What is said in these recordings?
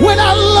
When I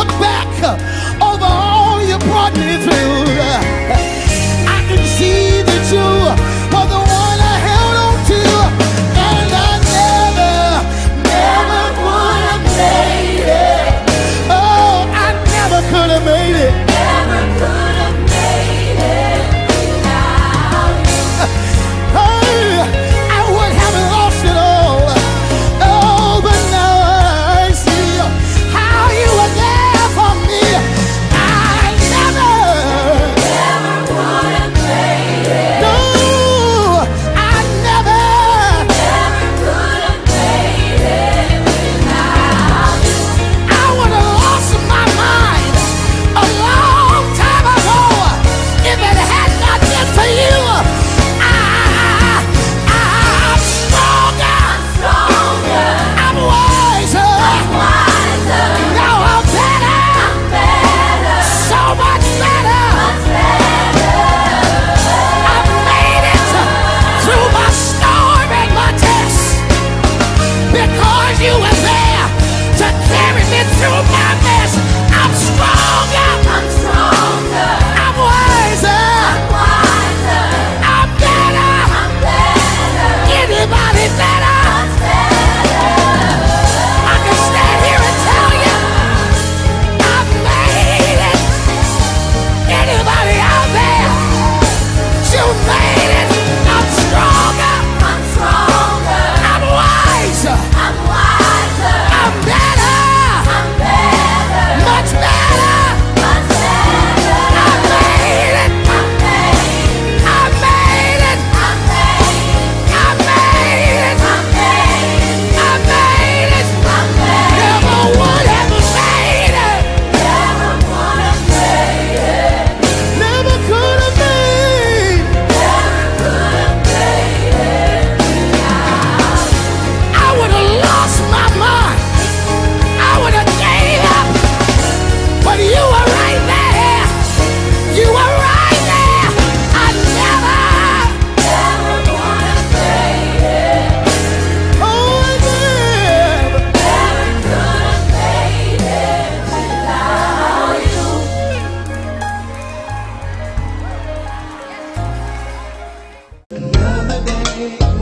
you.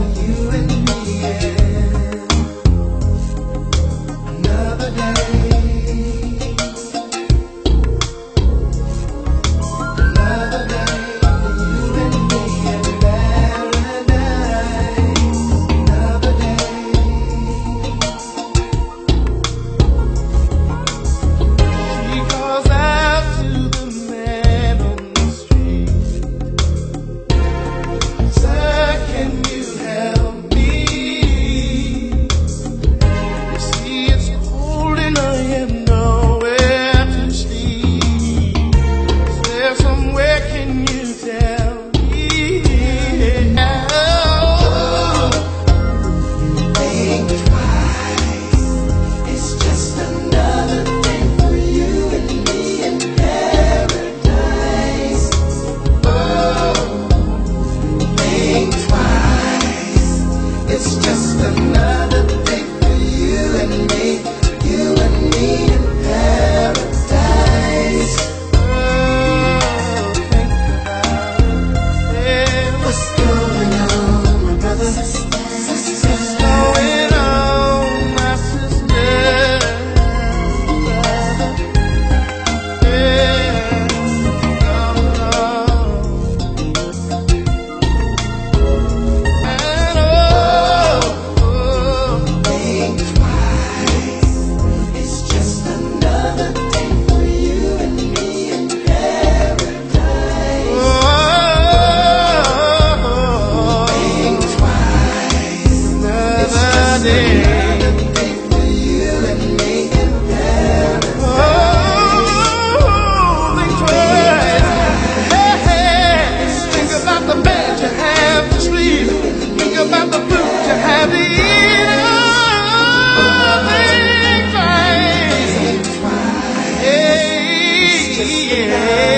yeah.